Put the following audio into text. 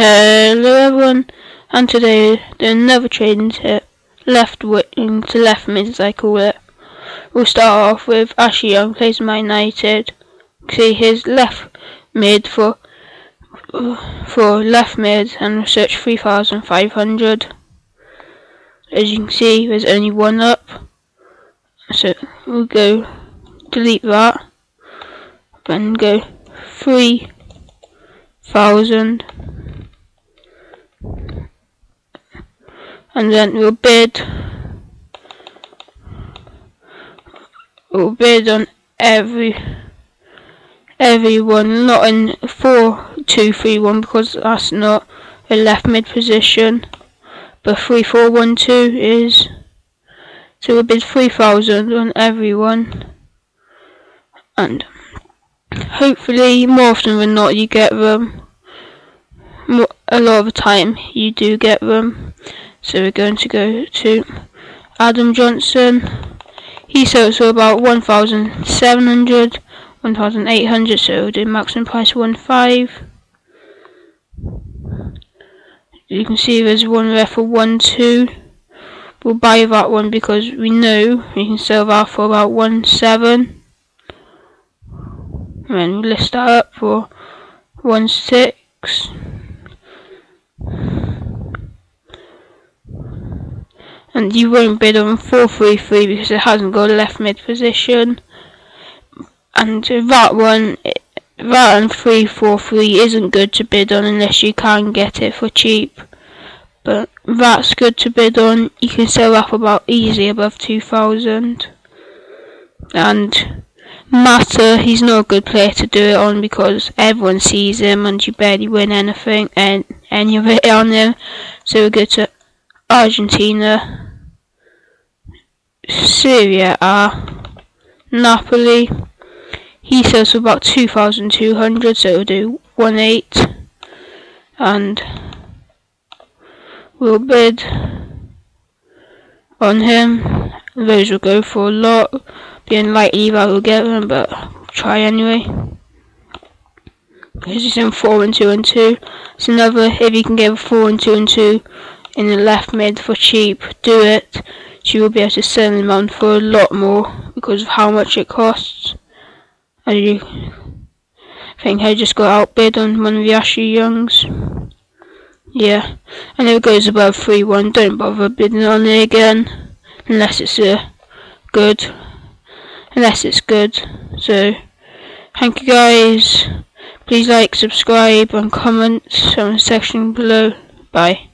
Hello everyone, and today there's another trading tip, left wing to left mid as I call it. We'll start off with Ashley Young plays Man United. See his left mid for for left mid and search 3500. As you can see there's only one up. So we'll go delete that then go 3000 and then we'll bid. On every everyone not in four two three one because that's not a left mid position. But three four one two is so we'll bid three thousand on everyone. And hopefully more often than not you get them. A lot of the time you do get them. So we're going to go to Adam Johnson. He sells for about 1,700, 1,800, so we'll do maximum price 1.5. You can see there's one there for 1.2. We'll buy that one because we know we can sell that for about 1.7. And then we list that up for 1.6. and you won't bid on 433 because it hasn't got a left mid position and that one that and 343 isn't good to bid on unless you can get it for cheap but that's good to bid on you can sell up about easy above 2000 and Mata, he's not a good player to do it on because everyone sees him and you barely win anything and any of it on him. So we go to Argentina. Serie A, uh, Napoli. He sells for about 2,200, so we'll do 1.8. And we'll bid on him. Those will go for a lot. Being likely that we'll get them, but try anyway. Because he's in 4 and 2 and 2. It's another, if you can get a 4 and 2 and 2 in the left mid for cheap, do it she will be able to sell them on for a lot more because of how much it costs. And you think I just got outbid on one of the Ashley Youngs. Yeah, and if it goes above 3-1, don't bother bidding on it again, unless it's uh, good. Unless it's good. So, thank you guys. Please like, subscribe, and comment on the section below. Bye.